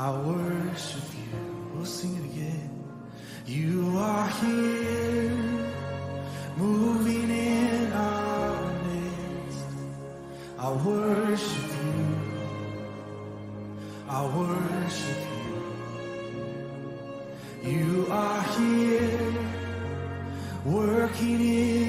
I worship you. We'll sing it again. You are here, moving in our midst. I worship you. I worship you. You are here, working in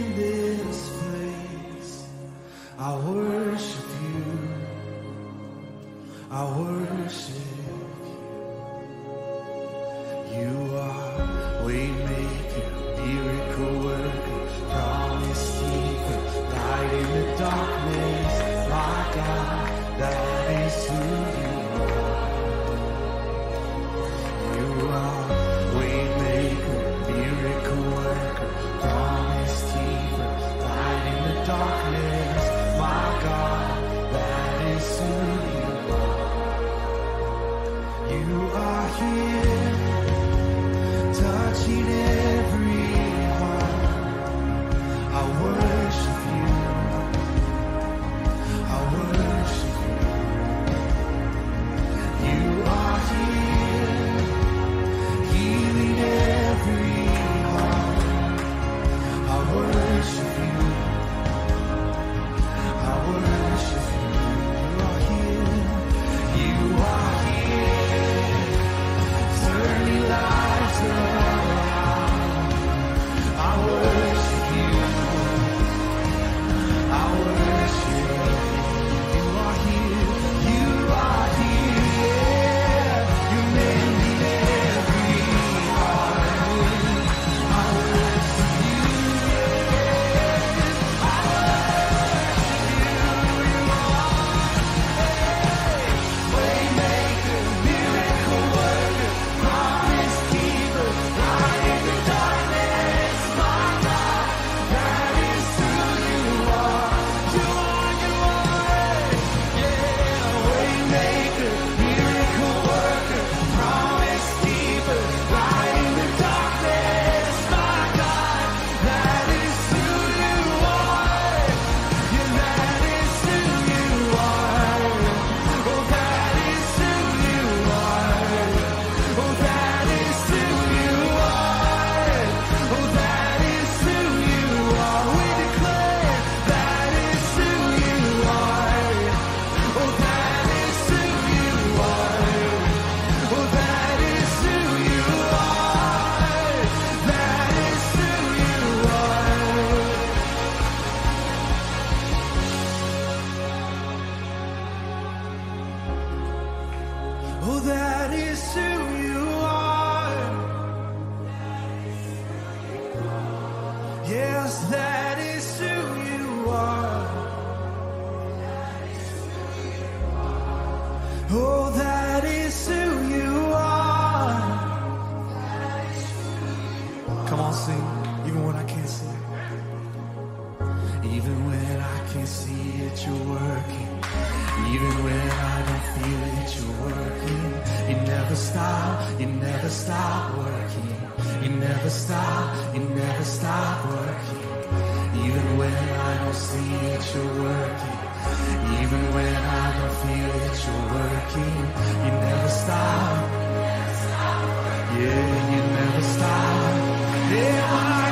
I'll sing, even when I can't see. Even when I can't see it, you're working. Even when I don't feel it, you're working. You never stop, you never stop working. You never stop, you never stop working. Even when I don't see it, you're working. Even when I don't feel it, you're working. You never stop. Yeah, you never stop. Yeah, I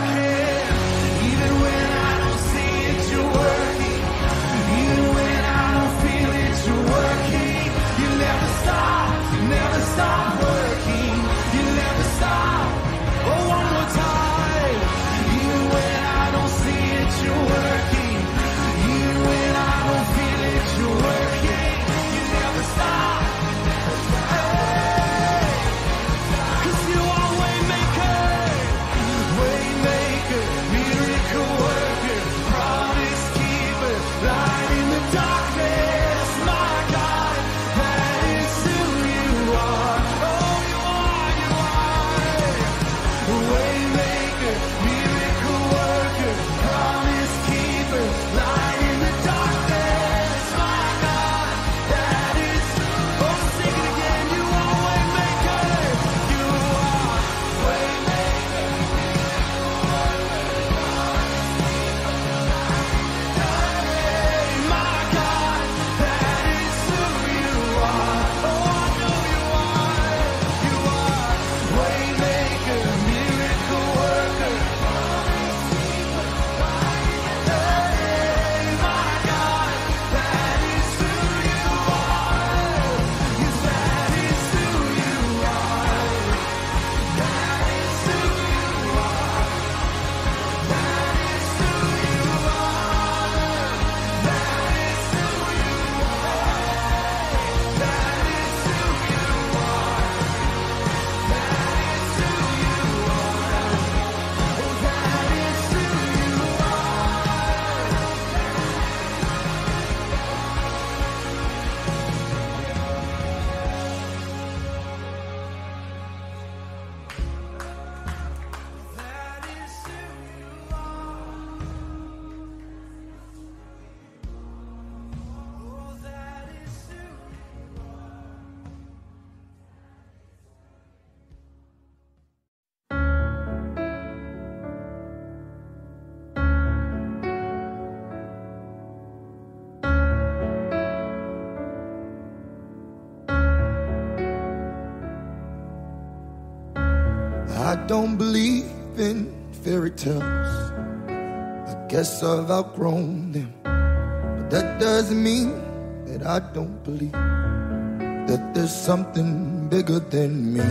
don't believe in fairy tales. I guess I've outgrown them. But that doesn't mean that I don't believe that there's something bigger than me.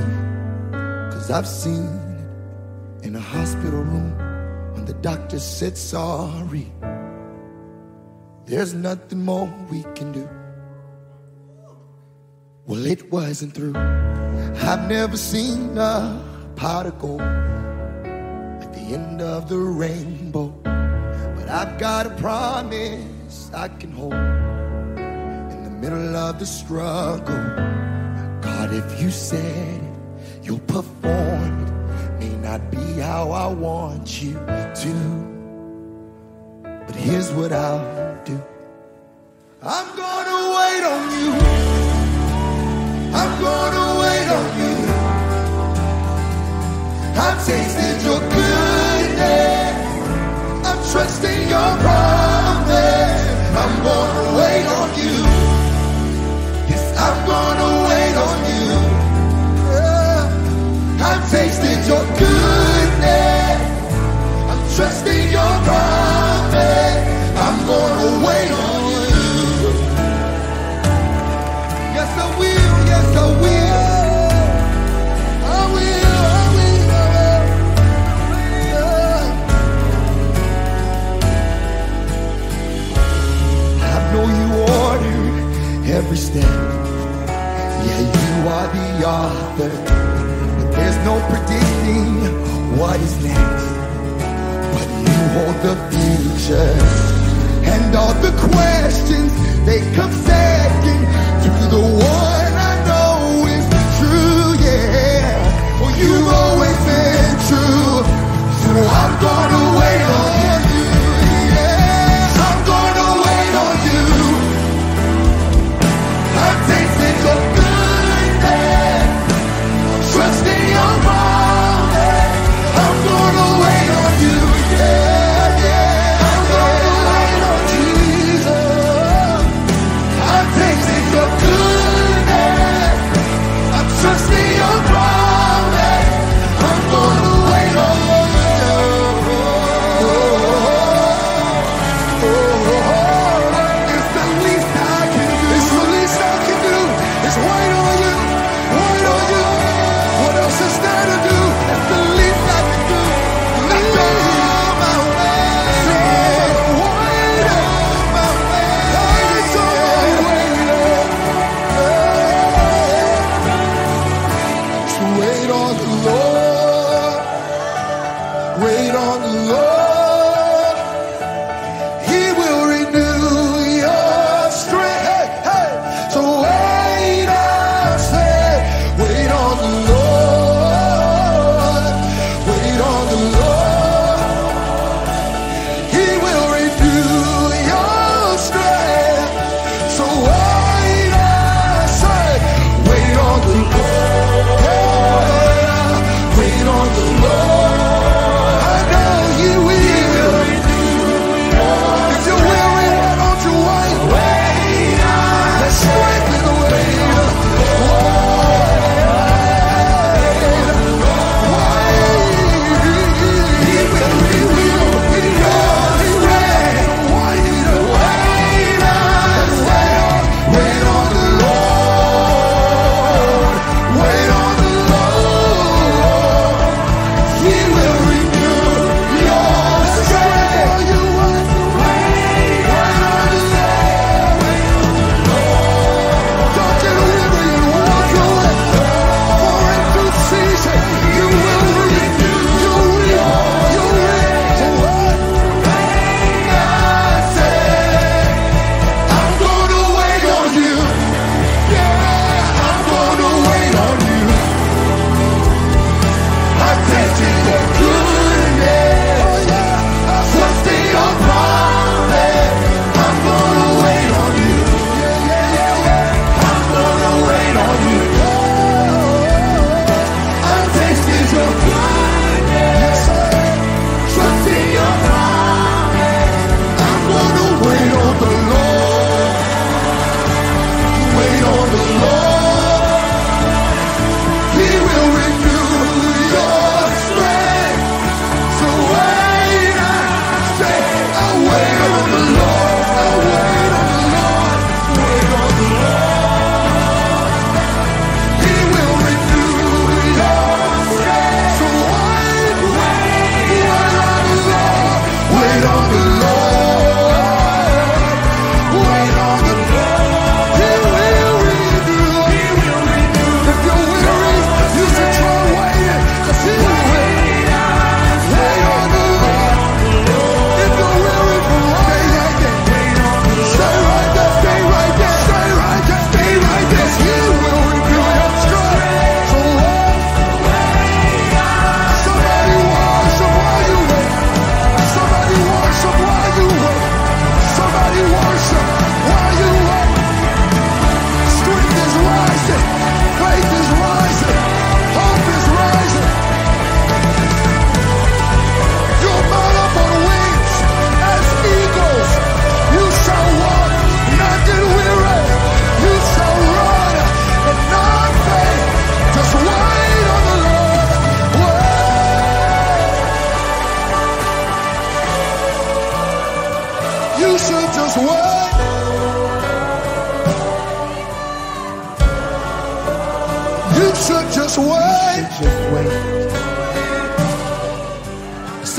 Cause I've seen it in a hospital room when the doctor said sorry. There's nothing more we can do. Well, it wasn't through. I've never seen a pot of gold at the end of the rainbow. But I've got a promise I can hold in the middle of the struggle. God, if you said it, you'll perform it. May not be how I want you to. But here's what I'll Your promise.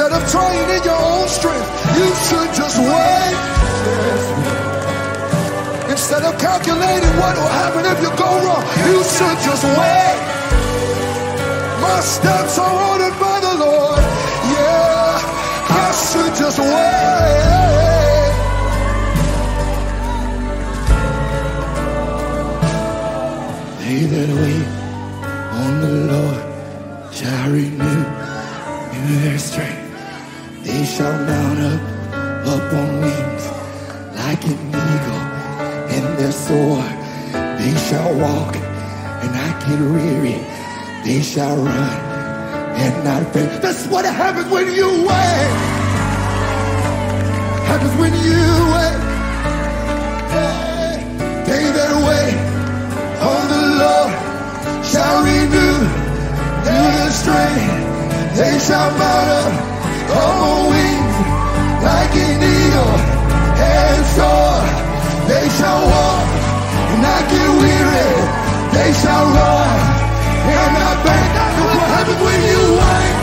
Instead of trying in your own strength, you should just wait. Instead of calculating what will happen if you go wrong, you should just wait. My steps are ordered by shall mount up, up on wings like an eagle in their soar. They shall walk and not get weary. They shall run and not faint. That's what happens when you wait. Happens when you wait. They that wait on the Lord shall renew their strength. They shall mount up. Oh, we like an eagle and soar. They shall walk and not get weary. They shall run and not faint. That's what happens when you wait.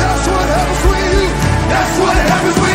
That's what happens when you. That's what happens when.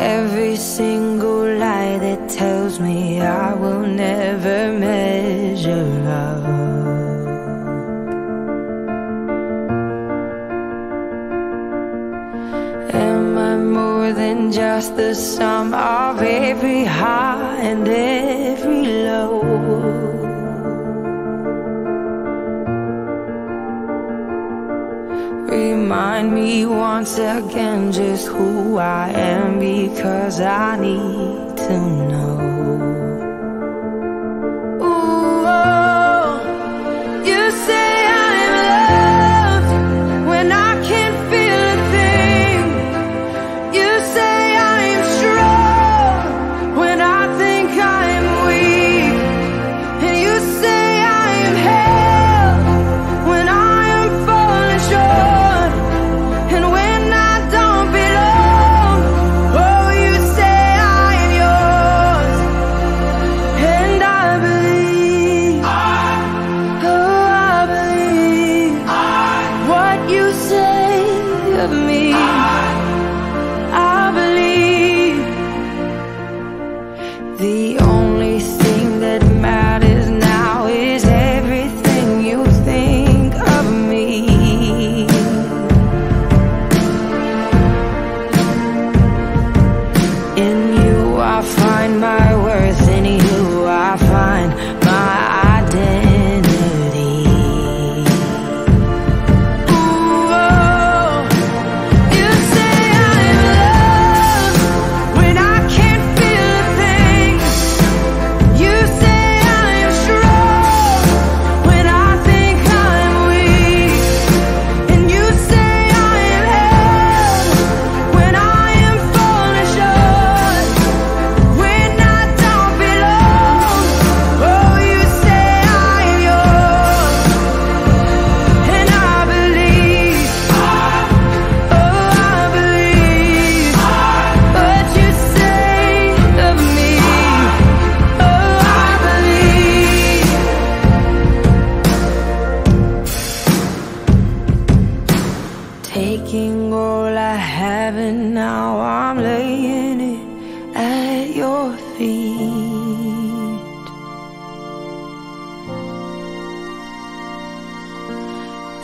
Every single lie that tells me I will never measure up. Am I more than just the sum of every high and once again just who I am because I need to know. all I have, and now I'm laying it at your feet.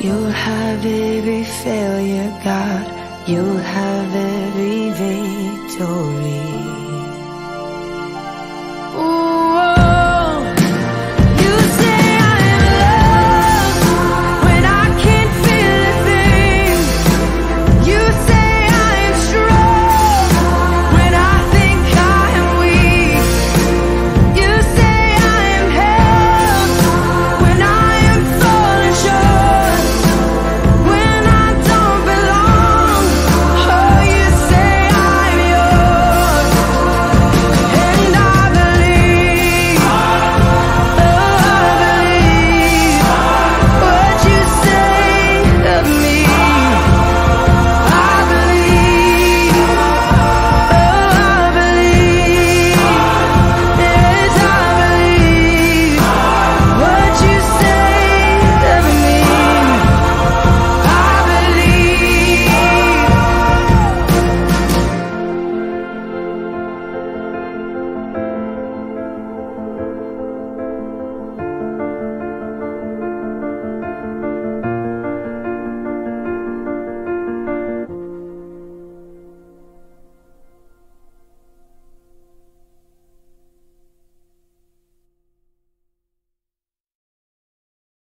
You'll have every failure, God. You'll have every victory.